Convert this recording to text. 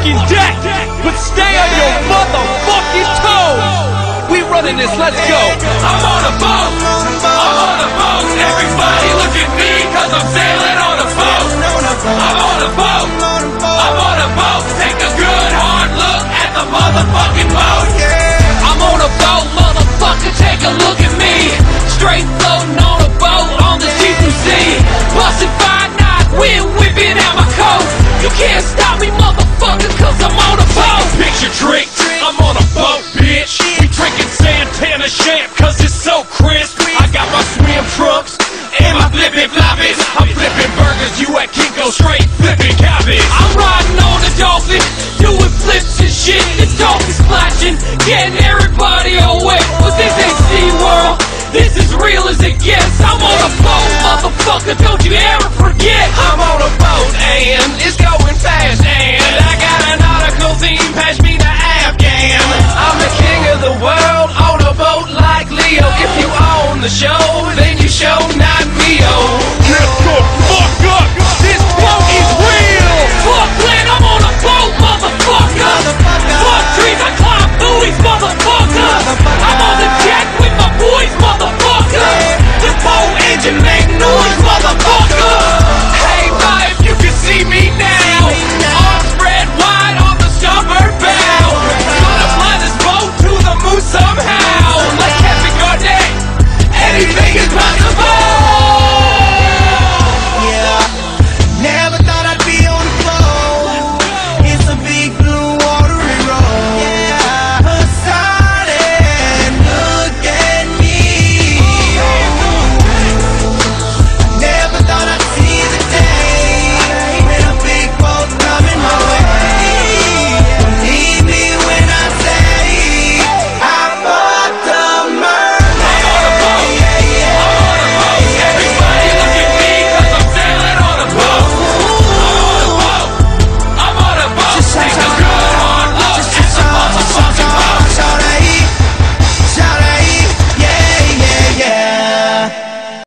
fucking deck, but stay on your motherfucking toes. We running this, let's go. I'm on a boat. Drink, I'm on a boat, bitch. We drinking Santana champ, cause it's so crisp. I got my swim trunks and my flippin' floppies. I'm flipping burgers, you at Kinko straight flipping cabbage. I'm riding on a dolphin, doing flips and shit. This dolphin splashing, getting everybody away. But this ain't SeaWorld, this is real as it gets. I'm on a boat, motherfucker, don't you ever Leo. If you own the show, then you show not me. Oh.